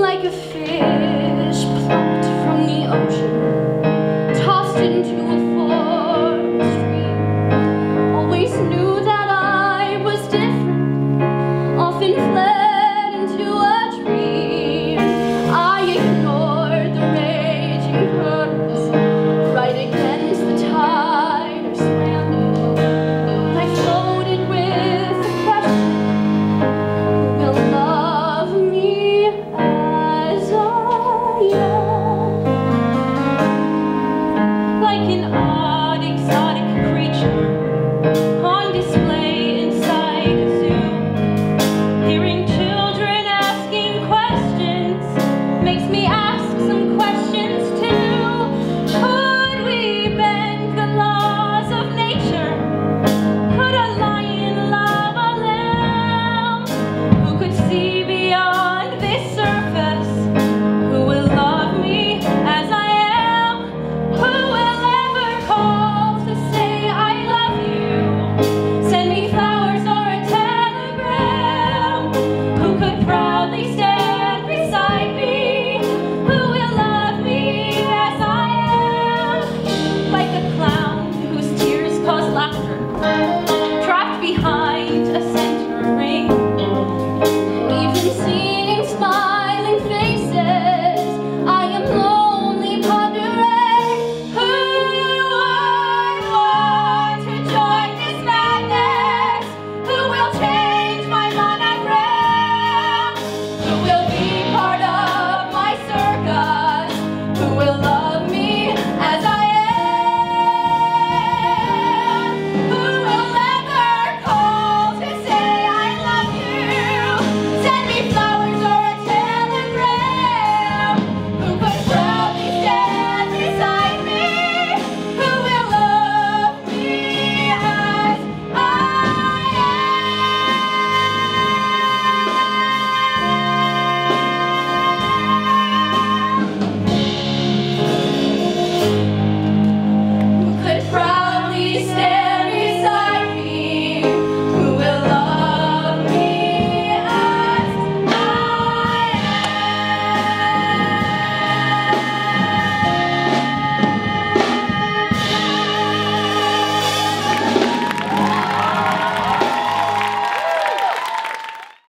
like a fish.